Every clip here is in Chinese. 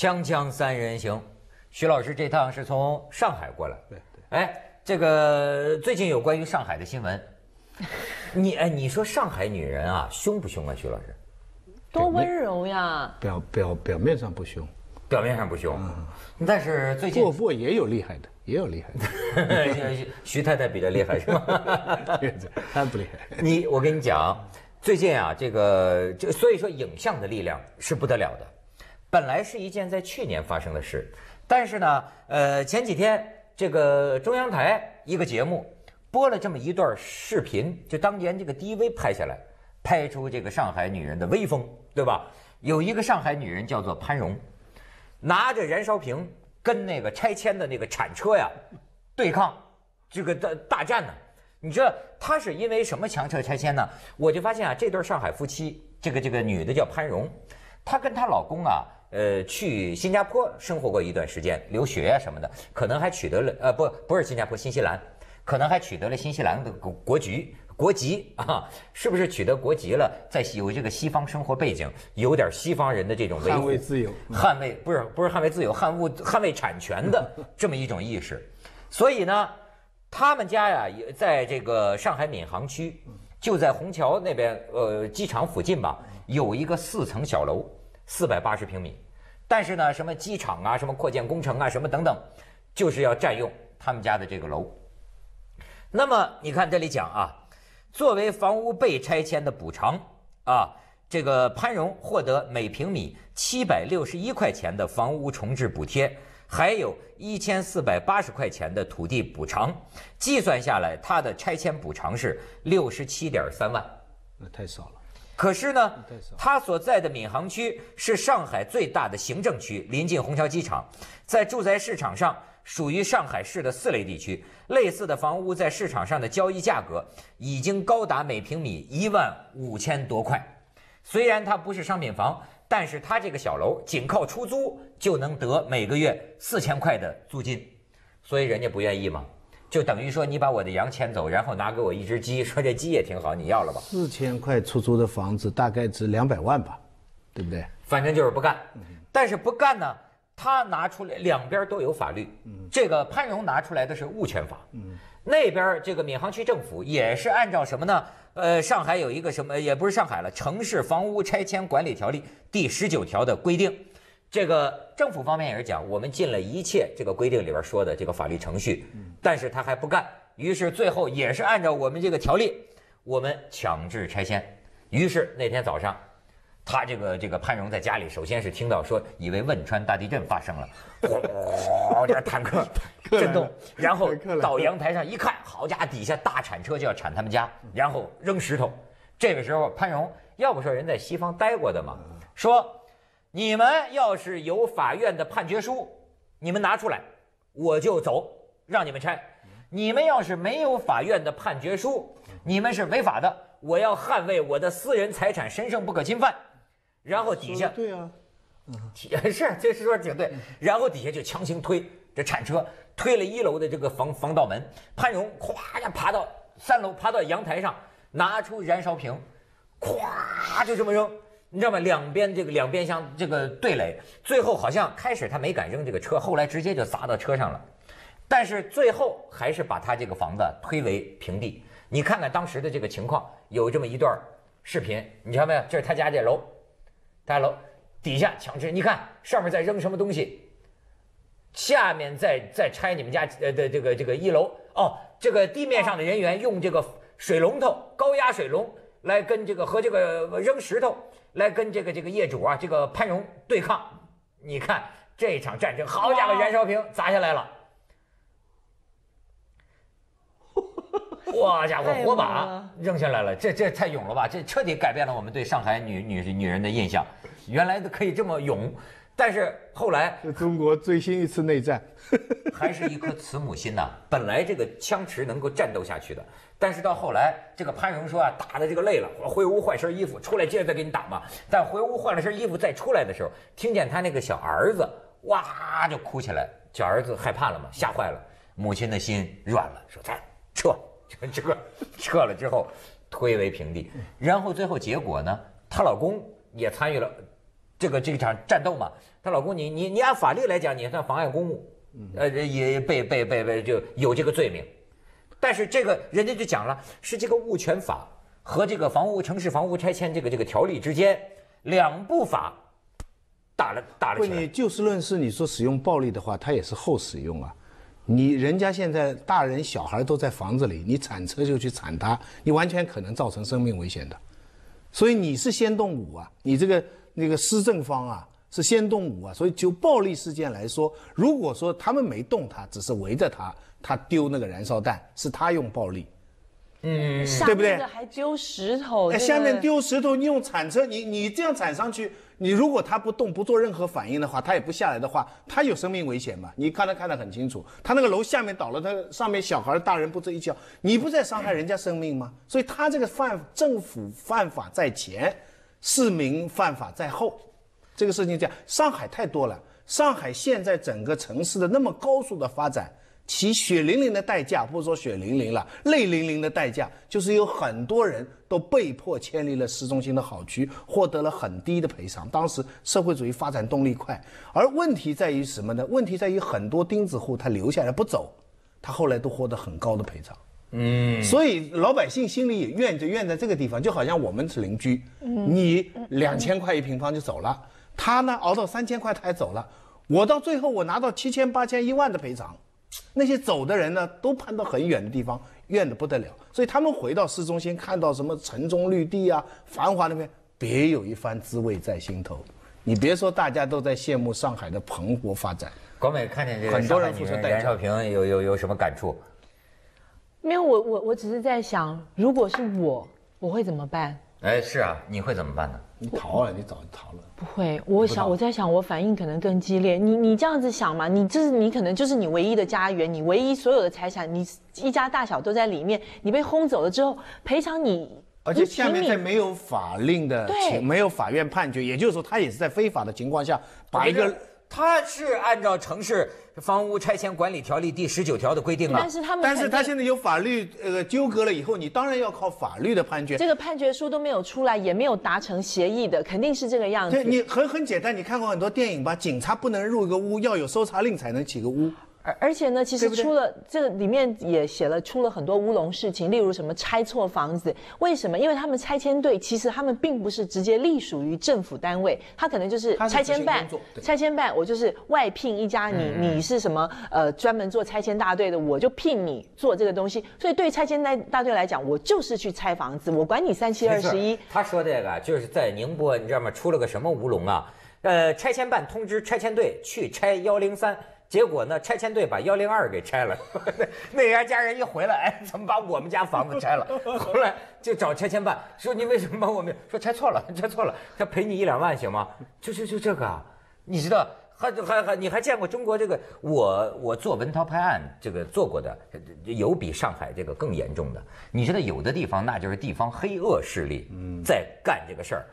锵锵三人行，徐老师这趟是从上海过来。对对。哎，这个最近有关于上海的新闻，你哎，你说上海女人啊，凶不凶啊，徐老师？多温柔呀！表表表面上不凶，表面上不凶，但是最近不过也有厉害的，也有厉害的。徐 徐太太比较厉害是吗？他不厉害。你我跟你讲，最近啊，这个这所以说影像的力量是不得了的。本来是一件在去年发生的事，但是呢，呃，前几天这个中央台一个节目播了这么一段视频，就当年这个 DV 拍下来，拍出这个上海女人的威风，对吧？有一个上海女人叫做潘荣，拿着燃烧瓶跟那个拆迁的那个铲车呀对抗，这个大大战呢。你知道她是因为什么强撤拆迁呢？我就发现啊，这对上海夫妻，这个这个女的叫潘荣，她跟她老公啊。呃，去新加坡生活过一段时间，留学啊什么的，可能还取得了呃不不是新加坡，新西兰，可能还取得了新西兰的国国籍国籍啊，是不是取得国籍了？在有这个西方生活背景，有点西方人的这种捍卫自由，捍卫不是不是捍卫自由，捍卫捍卫产权的 这么一种意识。所以呢，他们家呀也在这个上海闵行区，就在虹桥那边呃机场附近吧，有一个四层小楼。四百八十平米，但是呢，什么机场啊，什么扩建工程啊，什么等等，就是要占用他们家的这个楼。那么你看这里讲啊，作为房屋被拆迁的补偿啊，这个潘荣获得每平米七百六十一块钱的房屋重置补贴，还有一千四百八十块钱的土地补偿，计算下来，他的拆迁补偿是六十七点三万，那太少了。可是呢，他所在的闵行区是上海最大的行政区，临近虹桥机场，在住宅市场上属于上海市的四类地区。类似的房屋在市场上的交易价格已经高达每平米一万五千多块。虽然它不是商品房，但是它这个小楼仅靠出租就能得每个月四千块的租金，所以人家不愿意吗？就等于说，你把我的羊牵走，然后拿给我一只鸡，说这鸡也挺好，你要了吧？四千块出租的房子大概值两百万吧，对不对？反正就是不干。但是不干呢，他拿出来两边都有法律。这个潘荣拿出来的是物权法。那边这个闵行区政府也是按照什么呢？呃，上海有一个什么，也不是上海了，《城市房屋拆迁管理条例》第十九条的规定。这个政府方面也是讲，我们尽了一切这个规定里边说的这个法律程序，但是他还不干，于是最后也是按照我们这个条例，我们强制拆迁。于是那天早上，他这个这个潘荣在家里，首先是听到说，以为汶川大地震发生了，哗，这 坦克震动，然后到阳台上一看，好家伙，底下大铲车就要铲他们家，然后扔石头。这个时候潘荣要不说人在西方待过的嘛，说。你们要是有法院的判决书，你们拿出来，我就走，让你们拆。你们要是没有法院的判决书，你们是违法的。我要捍卫我的私人财产神圣不可侵犯。然后底下对啊，是这是说挺对。然后底下就强行推这铲车，推了一楼的这个防防盗门。潘荣咵呀爬到三楼，爬到阳台上，拿出燃烧瓶，咵就这么扔。你知道吗？两边这个两边相这个对垒，最后好像开始他没敢扔这个车，后来直接就砸到车上了。但是最后还是把他这个房子推为平地。你看看当时的这个情况，有这么一段视频，你瞧没有？这是他家这楼，大楼底下强制，你看上面在扔什么东西，下面在在拆你们家呃的这个这个一楼哦，这个地面上的人员用这个水龙头高压水龙来跟这个和这个扔石头。来跟这个这个业主啊，这个潘荣对抗，你看这场战争，好家伙，燃烧瓶砸下来了，哇家伙，火把扔下来了，这这太勇了吧！这彻底改变了我们对上海女女女人的印象，原来都可以这么勇。但是后来，是中国最新一次内战，还是一颗慈母心呐。本来这个枪持能够战斗下去的，但是到后来，这个潘荣说啊，打的这个累了，回屋换身衣服，出来接着再给你打嘛。但回屋换了身衣服再出来的时候，听见他那个小儿子哇就哭起来，小儿子害怕了嘛，吓坏了，母亲的心软了，说咱撤，撤，撤了之后推为平地。然后最后结果呢，她老公也参与了。这个这场战斗嘛。她老公，你你你按法律来讲，你算妨碍公务，呃，也被被被被就有这个罪名。但是这个人家就讲了，是这个物权法和这个房屋城市房屋拆迁这个这个条例之间两部法打了打了不，起来你。就事论事，你说使用暴力的话，它也是后使用啊。你人家现在大人小孩都在房子里，你铲车就去铲他，你完全可能造成生命危险的。所以你是先动武啊，你这个那个施政方啊是先动武啊。所以就暴力事件来说，如果说他们没动他，只是围着他，他丢那个燃烧弹，是他用暴力。嗯对不对还丢石头，哎，下面丢石头，你用铲车，你你这样铲上去，你如果他不动，不做任何反应的话，他也不下来的话，他有生命危险吗？你刚才看得很清楚，他那个楼下面倒了，他上面小孩、大人不这一叫，你不在伤害人家生命吗？所以他这个犯政府犯法在前，市民犯法在后，这个事情讲，上海太多了，上海现在整个城市的那么高速的发展。其血淋淋的代价，不说血淋淋了，泪淋淋的代价，就是有很多人都被迫迁离了市中心的好区，获得了很低的赔偿。当时社会主义发展动力快，而问题在于什么呢？问题在于很多钉子户他留下来不走，他后来都获得很高的赔偿。嗯，所以老百姓心里也怨，就怨在这个地方，就好像我们是邻居，你两千块一平方就走了，他呢熬到三千块他还走了，我到最后我拿到七千、八千、一万的赔偿。那些走的人呢，都攀到很远的地方，怨得不得了。所以他们回到市中心，看到什么城中绿地啊、繁华那边，别有一番滋味在心头。你别说，大家都在羡慕上海的蓬勃发展。广美看见这个很多人人付出代价袁绍平有有有什么感触？没有我我我只是在想，如果是我，我会怎么办？哎，是啊，你会怎么办呢？你逃了，你早就逃了。不会，我想我在想，我反应可能更激烈。你你这样子想嘛？你这是你可能就是你唯一的家园，你唯一所有的财产，你一家大小都在里面。你被轰走了之后，赔偿你，而且下面在没有法令的对情，没有法院判决，也就是说，他也是在非法的情况下把一个。他是按照城市房屋拆迁管理条例第十九条的规定啊但，是他们但是他现在有法律呃纠葛了以后，你当然要靠法律的判决。这个判决书都没有出来，也没有达成协议的，肯定是这个样子。对你很很简单，你看过很多电影吧？警察不能入一个屋，要有搜查令才能起个屋。而而且呢，其实出了这里面也写了出了很多乌龙事情，例如什么拆错房子，为什么？因为他们拆迁队其实他们并不是直接隶属于政府单位，他可能就是拆迁办拆迁办我就是外聘一家你你是什么呃专门做拆迁大队的，我就聘你做这个东西，所以对拆迁大大队来讲，我就是去拆房子，我管你三七二十一。他说这个就是在宁波，你知道吗？出了个什么乌龙啊？呃，拆迁办通知拆迁队去拆幺零三，结果呢，拆迁队把幺零二给拆了。那家家人一回来，哎，怎么把我们家房子拆了？后来就找拆迁办说你为什么把我们说拆错了，拆错了，他赔你一两万行吗？就就就这个啊，你知道？还还还，你还见过中国这个？我我做文韬拍案这个做过的，有比上海这个更严重的。你知道有的地方那就是地方黑恶势力在干这个事儿，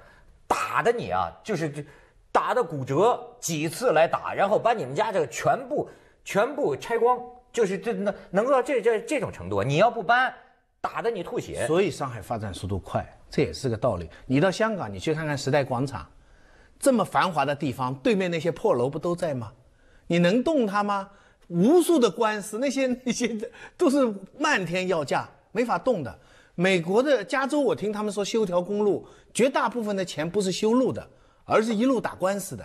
打的你啊，就是这打的骨折几次来打，然后把你们家这个全部全部拆光，就是这能能够到这这这种程度，你要不搬，打的你吐血。所以上海发展速度快，这也是个道理。你到香港，你去看看时代广场，这么繁华的地方，对面那些破楼不都在吗？你能动它吗？无数的官司，那些那些都是漫天要价，没法动的。美国的加州，我听他们说修条公路，绝大部分的钱不是修路的，而是一路打官司的。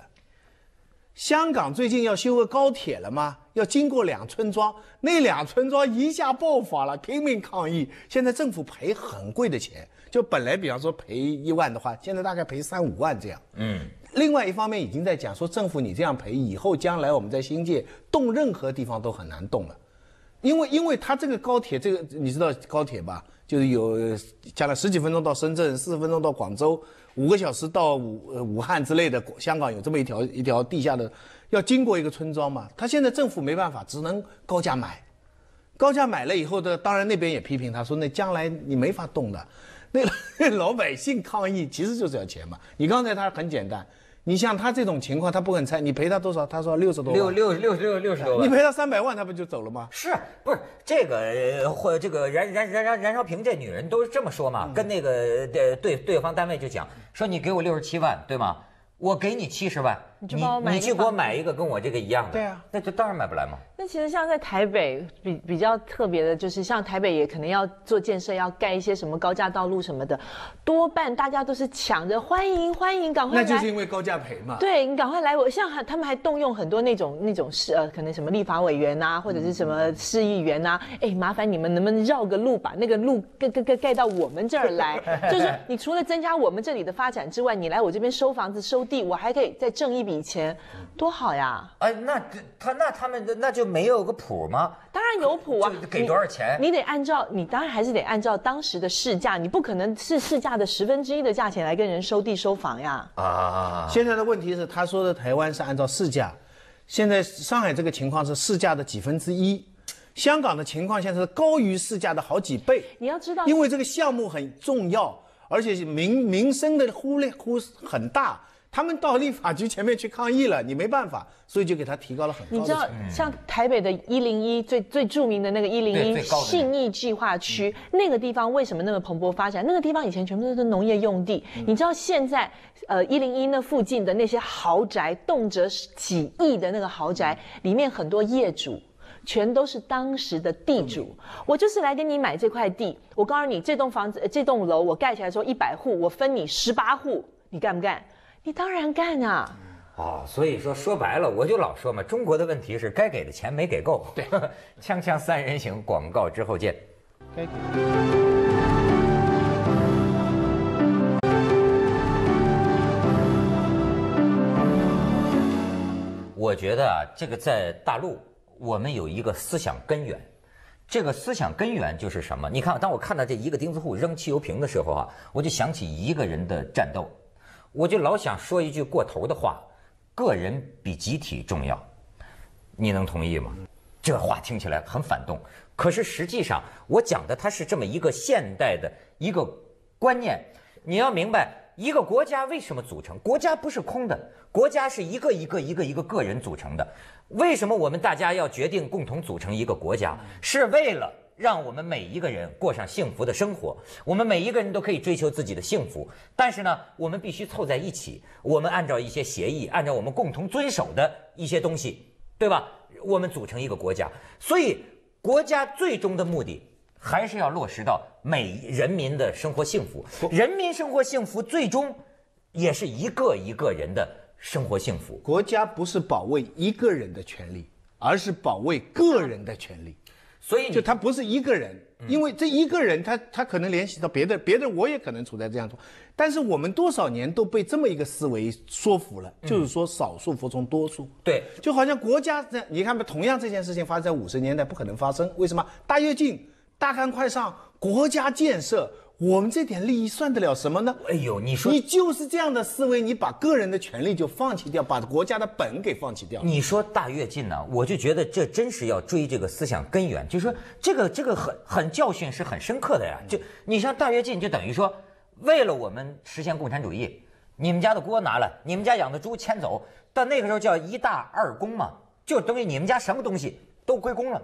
香港最近要修个高铁了吗？要经过两村庄，那两村庄一下爆发了，拼命抗议。现在政府赔很贵的钱，就本来比方说赔一万的话，现在大概赔三五万这样。嗯。另外一方面已经在讲说，政府你这样赔，以后将来我们在新界动任何地方都很难动了，因为因为它这个高铁，这个你知道高铁吧？就是有将来十几分钟到深圳，四十分钟到广州，五个小时到武呃武汉之类的。香港有这么一条一条地下的，要经过一个村庄嘛。他现在政府没办法，只能高价买，高价买了以后的，当然那边也批评他说，那将来你没法动的。那那 老百姓抗议其实就是要钱嘛。你刚才他很简单，你像他这种情况，他不肯拆，你赔他多少？他说六十多万，六六六六六十多万你。赔他三百万，他不就走了吗？是不是这个呃或这个燃燃燃燃燃烧瓶这女人都是这么说嘛？跟那个对对对方单位就讲说你给我六十七万对吗？我给你七十万，你就帮我买你去给我买一个跟我这个一样的，对啊，那就当然买不来嘛。那其实像在台北比比较特别的，就是像台北也可能要做建设，要盖一些什么高架道路什么的，多半大家都是抢着欢迎欢迎，赶快那就是。因为高价赔嘛。对你赶快来我，像还他们还动用很多那种那种市呃，可能什么立法委员呐、或者是什么市议员呐、哎，麻烦你们能不能绕个路，把那个路盖盖盖盖到我们这儿来？就是说，你除了增加我们这里的发展之外，你来我这边收房子收地，我还可以再挣一笔钱，多好呀！哎，那他那他们那就没有个谱吗？当然有谱啊，给多少钱你？你得按照，你当然还是得按照当时的市价，你不可能是市价的十分之一的价钱来跟人收地收房呀。啊，现在的问题是，他说的台湾是按照市价，现在上海这个情况是市价的几分之一，香港的情况现在是高于市价的好几倍。你要知道，因为这个项目很重要，而且民民生的忽略忽很大，他们到立法局前面去抗议了，你没办法，所以就给他提高了很你知道像台北的一零一最最著名的那个一零一信义计划区，那个地方为什么那么蓬勃发展？那个地方以前全部都是农业用地，你知道现在呃一零一那附近的那些豪宅，动辄几亿的那个豪宅，里面很多业主。全都是当时的地主，我就是来给你买这块地。我告诉你，这栋房子、呃这栋楼我盖起来说一百户，我分你十八户，你干不干？你当然干啊！哦，所以说说白了，我就老说嘛，中国的问题是该给的钱没给够。对，锵锵三人行，广告之后见。该给我觉得啊，这个在大陆，我们有一个思想根源，这个思想根源就是什么？你看，当我看到这一个钉子户扔汽油瓶的时候啊，我就想起一个人的战斗，我就老想说一句过头的话：个人比集体重要。你能同意吗？这话听起来很反动，可是实际上我讲的它是这么一个现代的一个观念。你要明白，一个国家为什么组成？国家不是空的，国家是一个一个一个一个个人组成的。为什么我们大家要决定共同组成一个国家？是为了让我们每一个人过上幸福的生活。我们每一个人都可以追求自己的幸福，但是呢，我们必须凑在一起，我们按照一些协议，按照我们共同遵守的一些东西。对吧？我们组成一个国家，所以国家最终的目的还是要落实到每人民的生活幸福。人民生活幸福，最终也是一个一个人的生活幸福。国家不是保卫一个人的权利，而是保卫个人的权利。所以就他不是一个人，因为这一个人他他可能联系到别的，别的我也可能处在这样状，但是我们多少年都被这么一个思维说服了，就是说少数服从多数。对就好像国家这样，你看吧，同样这件事情发生在五十年代不可能发生，为什么？大跃进、大干快上、国家建设，我们这点利益算得了什么呢？哎呦，你说你就是这样的思维，你把个人的权利就放弃掉，把国家的本给放弃掉。你说大跃进呢、我就觉得这真是要追这个思想根源，就是说这个这个很很教训是很深刻的呀。就你像大跃进，就等于说为了我们实现共产主义，你们家的锅拿来，你们家养的猪牵走，但那个时候叫一大二公嘛，就等于你们家什么东西都归公了。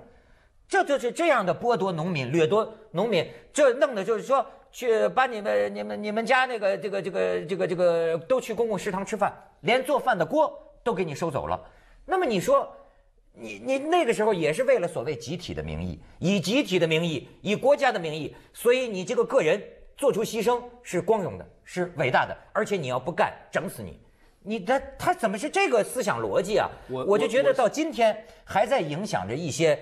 这就是这样的剥夺农民、掠夺农民，这弄的就是说去把你们、你们、你们家那个这个、这个、这个、这个都去公共食堂吃饭，连做饭的锅都给你收走了。那么你说，你你那个时候也是为了所谓集体的名义，以集体的名义，以国家的名义，所以你这个个人做出牺牲是光荣的，是伟大的，而且你要不干，整死你。你他他怎么是这个思想逻辑啊？我我就觉得到今天还在影响着一些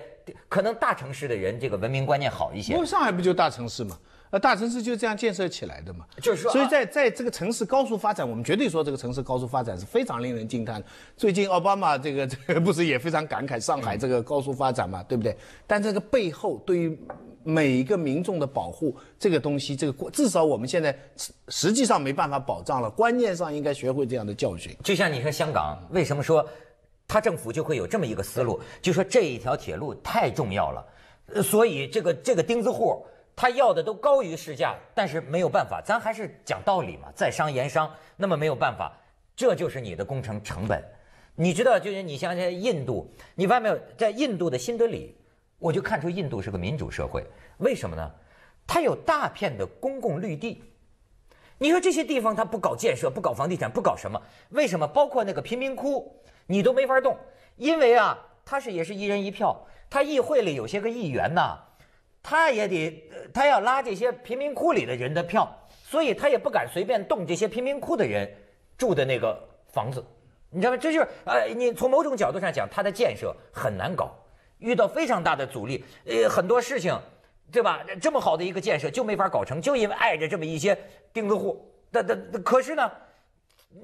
可能大城市的人，这个文明观念好一些因。为上海不就大城市嘛？呃，大城市就这样建设起来的嘛。就是说啊所以在在这个城市高速发展，我们绝对说这个城市高速发展是非常令人惊叹的。最近奥巴马这个这个不是也非常感慨上海这个高速发展嘛，对不对？但这个背后对于每一个民众的保护，这个东西，这个过至少我们现在实实际上没办法保障了，观念上应该学会这样的教训。就像你说香港，为什么说他政府就会有这么一个思路，就说这一条铁路太重要了，呃所以这个这个钉子户他要的都高于市价，但是没有办法，咱还是讲道理嘛，在商言商，那么没有办法，这就是你的工程成本。你知道，就是你像在印度，你发现没有，在印度的新德里，我就看出印度是个民主社会，为什么呢？它有大片的公共绿地。你说这些地方他不搞建设，不搞房地产，不搞什么？为什么？包括那个贫民窟，你都没法动，因为啊，他是也是一人一票，他议会里有些个议员呐，他也得他要拉这些贫民窟里的人的票，所以他也不敢随便动这些贫民窟的人住的那个房子，你知道吗？这就是呃，你从某种角度上讲，它的建设很难搞，遇到非常大的阻力，呃，很多事情。对吧？这么好的一个建设就没法搞成，就因为碍着这么一些钉子户。但但可是呢，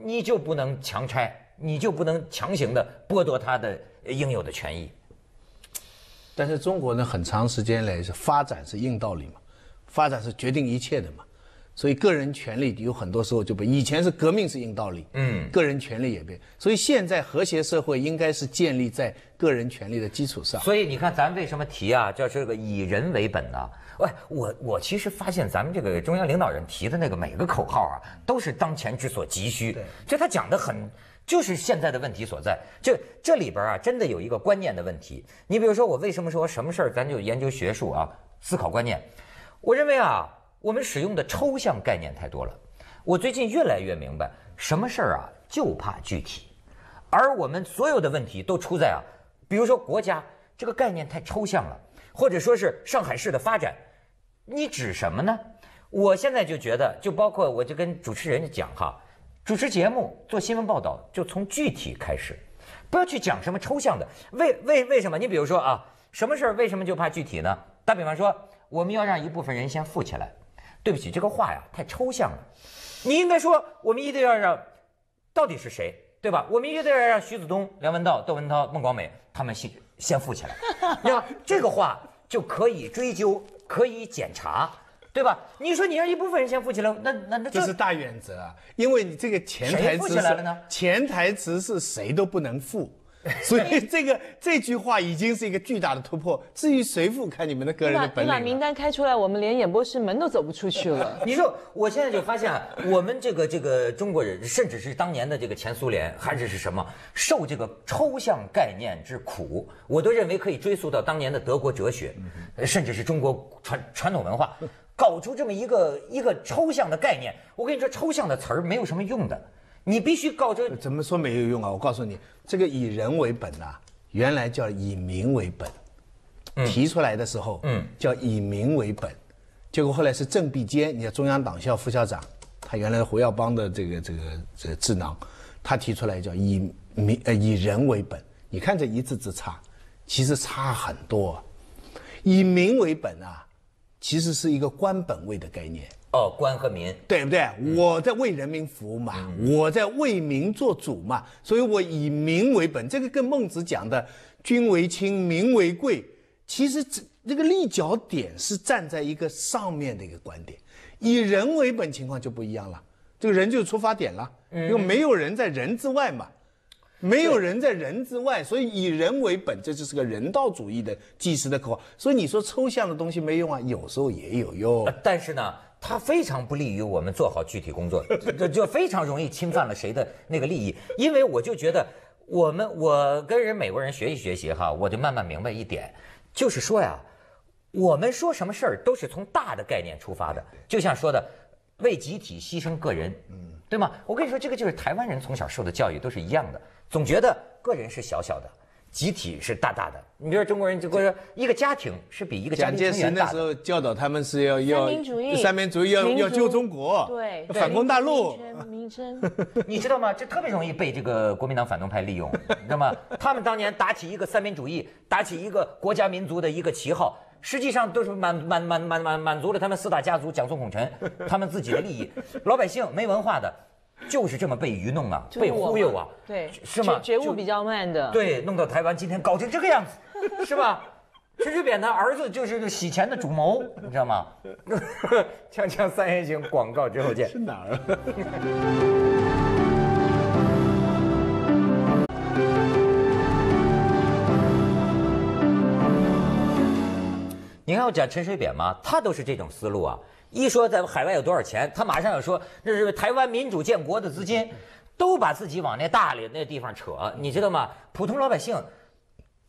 你就不能强拆，你就不能强行的剥夺他的应有的权益。但是中国呢，很长时间来是发展是硬道理嘛，发展是决定一切的嘛。所以个人权利有很多时候就被以前是革命是硬道理，嗯，个人权利也被。所以现在和谐社会应该是建立在个人权利的基础上。所以你看，咱为什么提啊，叫这个以人为本呢？喂，我我其实发现咱们这个中央领导人提的那个每个口号啊，都是当前之所急需。对，就他讲的很，就是现在的问题所在。就这里边啊，真的有一个观念的问题。你比如说，我为什么说什么事儿咱就研究学术啊，思考观念？我认为啊。我们使用的抽象概念太多了，我最近越来越明白，什么事儿啊就怕具体，而我们所有的问题都出在啊，比如说国家这个概念太抽象了，或者说是上海市的发展，你指什么呢？我现在就觉得，就包括我就跟主持人讲哈，主持节目做新闻报道就从具体开始，不要去讲什么抽象的。为为为什么？你比如说啊，什么事儿为什么就怕具体呢？打比方说，我们要让一部分人先富起来。对不起，这个话呀太抽象了。你应该说，我们一定要让，到底是谁，对吧？我们一定要让徐子东、梁文道、窦文涛、孟广美他们先先富起来，那这个话就可以追究，可以检查，对吧？你说你让一部分人先富起来，那那那这是大原则啊，因为你这个潜台词是潜台词是谁都不能富。所以这个这句话已经是一个巨大的突破。至于谁富，看你们的个人的本领。你把名单开出来，我们连演播室门都走不出去了。你说，我现在就发现，我们这个这个中国人，甚至是当年的这个前苏联，还是是什么，受这个抽象概念之苦，我都认为可以追溯到当年的德国哲学，甚至是中国传传统文化，搞出这么一个一个抽象的概念。我跟你说，抽象的词儿没有什么用的。你必须告这怎么说没有用啊？我告诉你，这个以人为本呐，原来叫以民为本，提出来的时候，嗯，叫以民为本，结果后来是郑必坚，你看中央党校副校长，他原来胡耀邦的这个这个这个智囊，他提出来叫以民呃以人为本，你看这一字之差，其实差很多，以民为本啊，其实是一个官本位的概念。哦，官和民，对不对？我在为人民服务嘛，我在为民做主嘛，所以我以民为本。这个跟孟子讲的“君为轻，民为贵”，其实这这个立脚点是站在一个上面的一个观点。以人为本情况就不一样了，这个人就是出发点了，因为没有人在人之外嘛，没有人在人之外，所以以人为本，这就是个人道主义的祭祀的口号。所以你说抽象的东西没用啊，有时候也有用。但是呢？它非常不利于我们做好具体工作，这就非常容易侵犯了谁的那个利益。因为我就觉得，我们我跟人美国人学习学习哈，我就慢慢明白一点，就是说呀，我们说什么事儿都是从大的概念出发的，就像说的为集体牺牲个人，嗯，对吗？我跟你说，这个就是台湾人从小受的教育都是一样的，总觉得个人是小小的。集体是大大的，你比如说中国人就说一个家庭是比一个家庭成员大。蒋介石那时候教导他们是要要三民主义，三民主义要要救中国，对，反攻大陆。你知道吗？这特别容易被这个国民党反动派利用，你知道吗？他们当年打起一个三民主义，打起一个国家民族的一个旗号，实际上都是满满满满满满足了他们四大家族蒋宋孔陈 他们自己的利益，老百姓没文化的。就是这么被愚弄啊，被忽悠啊，对，是吗？觉悟比较慢的，对，弄到台湾今天搞成这个样子，是吧？陈水扁的儿子就是个洗钱的主谋，你知道吗？锵锵三人行广告之后见。是哪儿？你看我讲陈水扁吗？他都是这种思路啊。一说在海外有多少钱，他马上要说这是台湾民主建国的资金，都把自己往那大里那地方扯，你知道吗？普通老百姓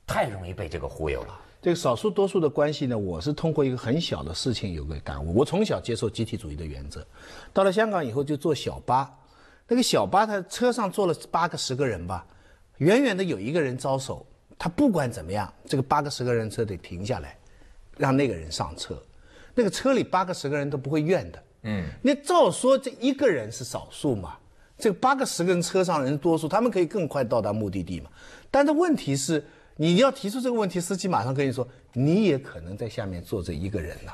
太容易被这个忽悠了。这个少数多数的关系呢，我是通过一个很小的事情有个感悟。我从小接受集体主义的原则，到了香港以后就坐小巴，那个小巴它车上坐了八个十个人吧，远远的有一个人招手，他不管怎么样，这个八个十个人车得停下来，让那个人上车，那个车里八个十个人都不会怨的。嗯，那照说这一个人是少数嘛，这八个十个人车上人多数，他们可以更快到达目的地嘛。但是问题是。你要提出这个问题，司机马上跟你说，你也可能在下面坐着一个人呐。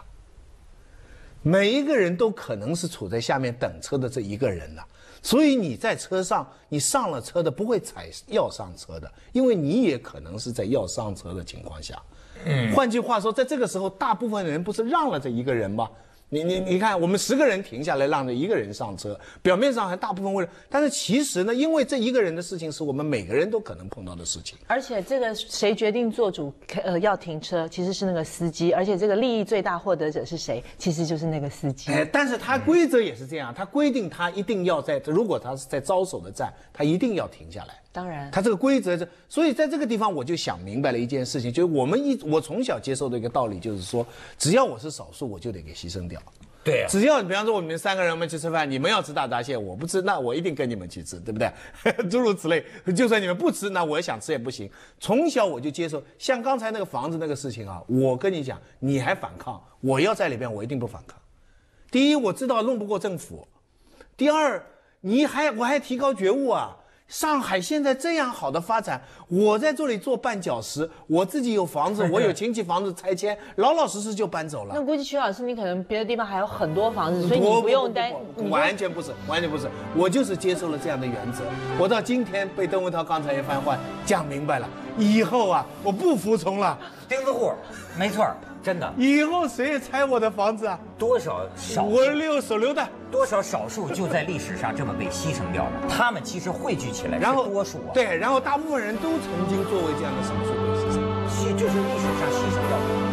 每一个人都可能是处在下面等车的这一个人呐，所以你在车上，你上了车的不会踩要上车的，因为你也可能是在要上车的情况下。嗯，换句话说，在这个时候，大部分人不是让了这一个人吗？你你你看，我们十个人停下来让着一个人上车，表面上还大部分为了，但是其实呢，因为这一个人的事情是我们每个人都可能碰到的事情。而且这个谁决定做主，呃，要停车，其实是那个司机。而且这个利益最大获得者是谁？其实就是那个司机。哎，但是他规则也是这样，他规定他一定要在，如果他是在招手的站，他一定要停下来。当然，他这个规则，这所以在这个地方我就想明白了一件事情，就是我们一我从小接受的一个道理，就是说，只要我是少数，我就得给牺牲掉。对，啊只要比方说我们三个人我们去吃饭，你们要吃大闸蟹，我不吃，那我一定跟你们去吃，对不对？诸如此类，就算你们不吃，那我想吃也不行。从小我就接受，像刚才那个房子那个事情啊，我跟你讲，你还反抗，我要在里边，我一定不反抗。第一，我知道弄不过政府；第二，你还我还提高觉悟啊。上海现在这样好的发展，我在这里做绊脚石，我自己有房子，我有亲戚房子拆迁，老老实实就搬走了。那估计徐老师，你可能别的地方还有很多房子，所以你不用担。完全不是，完全不是，我就是接受了这样的原则。我到今天被邓文涛刚才一番话讲明白了，以后啊，我不服从了。钉子户，没错。真的，以后谁也拆我的房子啊？多少少我六手榴弹，多少少数就在历史上这么被牺牲掉了。他们其实汇聚起来，然后多数啊，对，然后大部分人都曾经作为这样的少数被牺牲，牺就是历史上牺牲。